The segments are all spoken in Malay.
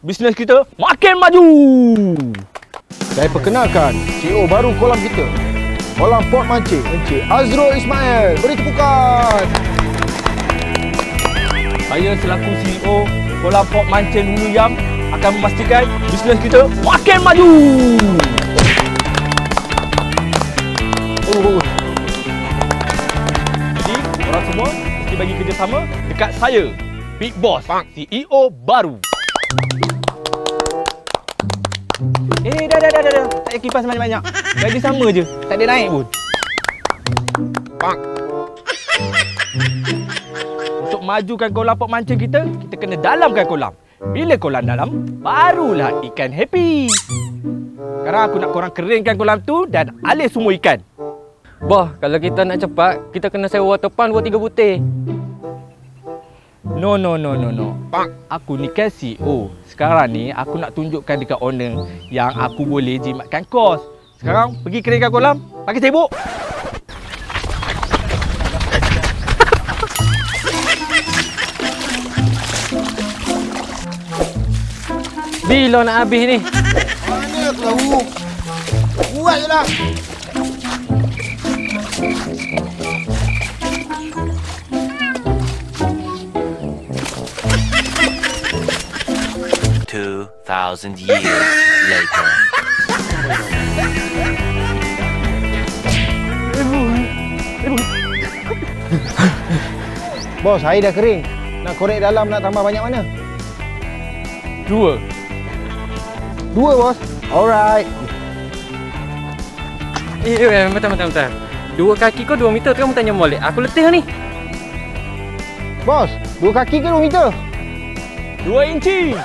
bisnes kita makin maju. Saya perkenalkan CEO baru kolam kita. Kolam Port Mancing, Encik Azrul Ismail. Beri tepukan. Saya selaku CEO Kolam Port Mancing Hulu Yam akan memastikan bisnes kita makin maju. Oh, Jadi, korang semua mesti bagi kerjasama dekat saya, Big Boss, CEO baru. Dah, dah, dah, dah. Tak payah kipas banyak-banyak. Gaji sama je. Tak ada naik pun. Untuk majukan kolam pok mancing kita, kita kena dalamkan kolam. Bila kolam dalam, barulah ikan happy. Sekarang aku nak korang keringkan kolam tu dan alih semua ikan. Bah, kalau kita nak cepat, kita kena sewa water pump 2-3 butir. No, no, no, no, no. Aku ni kan CEO. Sekarang ni aku nak tunjukkan dekat owner yang aku boleh jimatkan kos. Sekarang pergi keringkan kolam, pakai cebok. Bila nak habis ni? mana aku tahu? Buat je lah. Two thousand years later. Bos, air dah kering. Nak korek dalam nak tambah banyak mana? Dua. Dua, bos. Alright. Eh, eh, bentar, bentar, bentar. Dua kaki kau 2 meter tu kamu tanya molek. Aku letih ni. Bos, dua kaki ke dua meter? Dua inci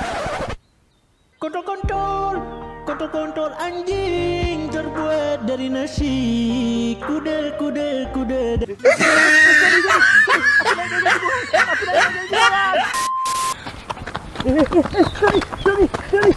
kau kontol anjing terbuat dari nasi. Kuda kuda kuda sorry sorry sorry.